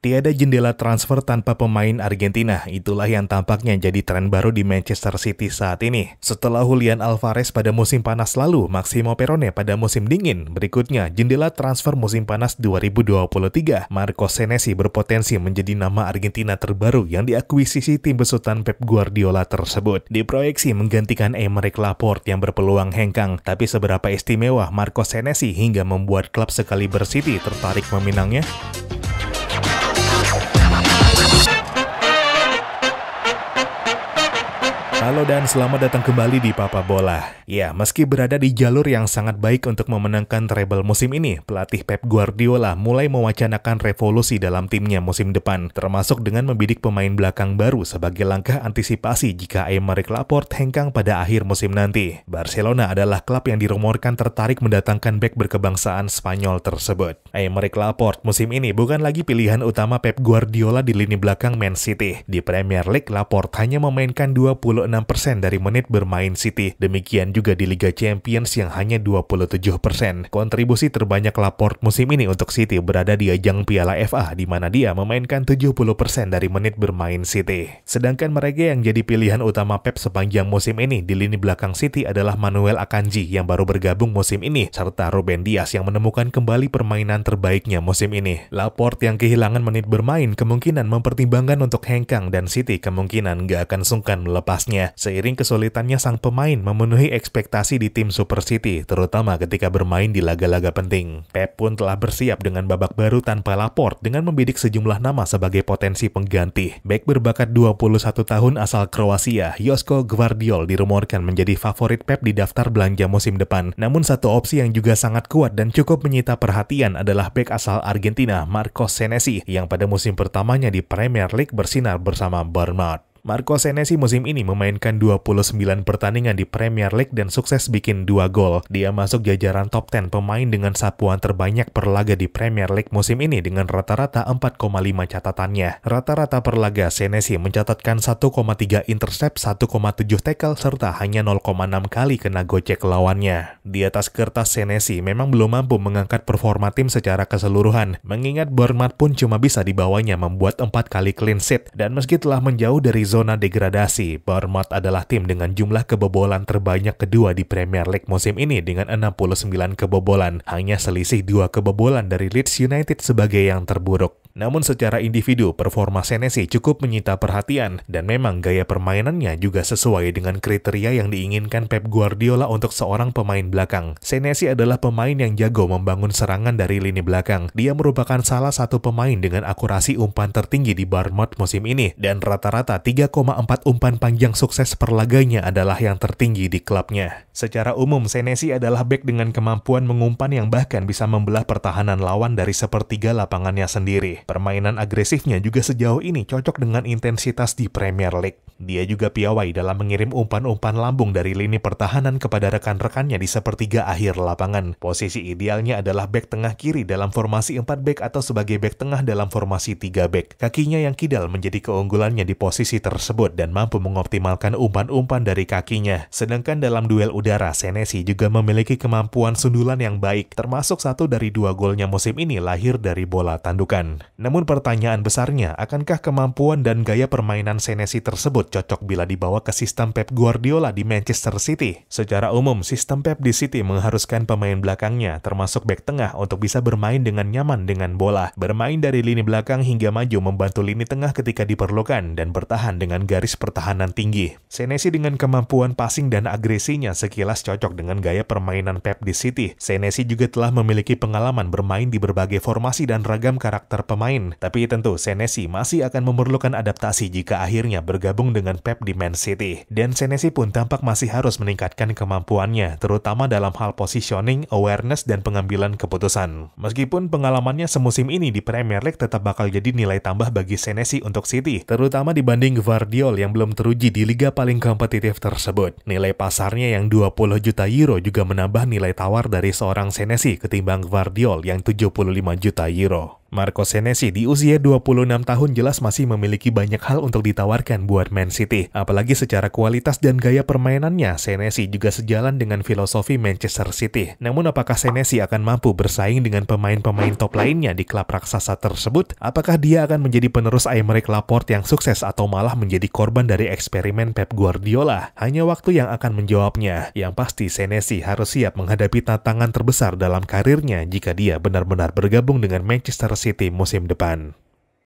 Tiada jendela transfer tanpa pemain Argentina. Itulah yang tampaknya jadi tren baru di Manchester City saat ini. Setelah Julian Alvarez pada musim panas lalu, Maximo Perone pada musim dingin. Berikutnya, jendela transfer musim panas 2023. Marco Senesi berpotensi menjadi nama Argentina terbaru yang diakuisisi tim besutan Pep Guardiola tersebut. Diproyeksi menggantikan Emerick Laporte yang berpeluang hengkang. Tapi seberapa istimewa Marco Senesi hingga membuat klub sekali City tertarik meminangnya? Halo dan selamat datang kembali di Papa Bola. Ya, meski berada di jalur yang sangat baik untuk memenangkan treble musim ini, pelatih Pep Guardiola mulai mewacanakan revolusi dalam timnya musim depan, termasuk dengan membidik pemain belakang baru sebagai langkah antisipasi jika Aymeric Laporte hengkang pada akhir musim nanti. Barcelona adalah klub yang dirumorkan tertarik mendatangkan bek berkebangsaan Spanyol tersebut. Aymeric Laporte musim ini bukan lagi pilihan utama Pep Guardiola di lini belakang Man City. Di Premier League, Laporte hanya memainkan 26 persen dari menit bermain City. Demikian juga di Liga Champions yang hanya 27%. persen. Kontribusi terbanyak Laporte musim ini untuk City berada di ajang Piala FA di mana dia memainkan 70% persen dari menit bermain City. Sedangkan mereka yang jadi pilihan utama Pep sepanjang musim ini di lini belakang City adalah Manuel Akanji yang baru bergabung musim ini serta Ruben Dias yang menemukan kembali permainan terbaiknya musim ini. Laporte yang kehilangan menit bermain kemungkinan mempertimbangkan untuk hengkang dan City kemungkinan gak akan sungkan melepasnya seiring kesulitannya sang pemain memenuhi ekspektasi di tim Super City, terutama ketika bermain di laga-laga penting. Pep pun telah bersiap dengan babak baru tanpa lapor dengan membidik sejumlah nama sebagai potensi pengganti. Back berbakat 21 tahun asal Kroasia, Josko Gvardiol dirumorkan menjadi favorit Pep di daftar belanja musim depan. Namun satu opsi yang juga sangat kuat dan cukup menyita perhatian adalah back asal Argentina, Marcos Senesi, yang pada musim pertamanya di Premier League bersinar bersama Bournemouth. Marco Senesi musim ini memainkan 29 pertandingan di Premier League dan sukses bikin 2 gol. Dia masuk jajaran top 10 pemain dengan sapuan terbanyak per laga di Premier League musim ini dengan rata-rata 4,5 catatannya. Rata-rata per laga Senesi mencatatkan 1,3 intercept, 1,7 tackle, serta hanya 0,6 kali kena gocek lawannya. Di atas kertas Senesi memang belum mampu mengangkat performa tim secara keseluruhan, mengingat Bournemouth pun cuma bisa dibawanya membuat 4 kali clean sheet, dan meski telah menjauh dari zona degradasi, Bournemouth adalah tim dengan jumlah kebobolan terbanyak kedua di Premier League musim ini dengan 69 kebobolan, hanya selisih dua kebobolan dari Leeds United sebagai yang terburuk. Namun secara individu, performa Senesi cukup menyita perhatian dan memang gaya permainannya juga sesuai dengan kriteria yang diinginkan Pep Guardiola untuk seorang pemain belakang. Senesi adalah pemain yang jago membangun serangan dari lini belakang. Dia merupakan salah satu pemain dengan akurasi umpan tertinggi di Bournemouth musim ini dan rata-rata 3,4 umpan panjang sukses per laganya adalah yang tertinggi di klubnya. Secara umum, Senesi adalah back dengan kemampuan mengumpan yang bahkan bisa membelah pertahanan lawan dari sepertiga lapangannya sendiri. Permainan agresifnya juga sejauh ini cocok dengan intensitas di Premier League. Dia juga piawai dalam mengirim umpan-umpan lambung dari lini pertahanan kepada rekan-rekannya di sepertiga akhir lapangan. Posisi idealnya adalah back tengah kiri dalam formasi 4 back atau sebagai back tengah dalam formasi 3 back. Kakinya yang kidal menjadi keunggulannya di posisi tersebut dan mampu mengoptimalkan umpan-umpan dari kakinya. Sedangkan dalam duel udara, Senesi juga memiliki kemampuan sundulan yang baik, termasuk satu dari dua golnya musim ini lahir dari bola tandukan. Namun pertanyaan besarnya, akankah kemampuan dan gaya permainan Senesi tersebut cocok bila dibawa ke sistem Pep Guardiola di Manchester City? Secara umum, sistem Pep di City mengharuskan pemain belakangnya, termasuk back tengah, untuk bisa bermain dengan nyaman dengan bola, bermain dari lini belakang hingga maju membantu lini tengah ketika diperlukan, dan bertahan dengan garis pertahanan tinggi. Senesi dengan kemampuan passing dan agresinya sekilas cocok dengan gaya permainan Pep di City. Senesi juga telah memiliki pengalaman bermain di berbagai formasi dan ragam karakter pemain tapi tentu Senesi masih akan memerlukan adaptasi jika akhirnya bergabung dengan Pep di Man City. Dan Senesi pun tampak masih harus meningkatkan kemampuannya, terutama dalam hal positioning, awareness, dan pengambilan keputusan. Meskipun pengalamannya semusim ini di Premier League tetap bakal jadi nilai tambah bagi Senesi untuk City, terutama dibanding Guardiol yang belum teruji di liga paling kompetitif tersebut. Nilai pasarnya yang 20 juta euro juga menambah nilai tawar dari seorang Senesi ketimbang Guardiol yang 75 juta euro. Marco Senesi di usia 26 tahun jelas masih memiliki banyak hal untuk ditawarkan buat Man City. Apalagi secara kualitas dan gaya permainannya, Senesi juga sejalan dengan filosofi Manchester City. Namun apakah Senesi akan mampu bersaing dengan pemain-pemain top lainnya di klub raksasa tersebut? Apakah dia akan menjadi penerus Aymeric Laporte yang sukses atau malah menjadi korban dari eksperimen Pep Guardiola? Hanya waktu yang akan menjawabnya. Yang pasti Senesi harus siap menghadapi tantangan terbesar dalam karirnya jika dia benar-benar bergabung dengan Manchester City musim depan.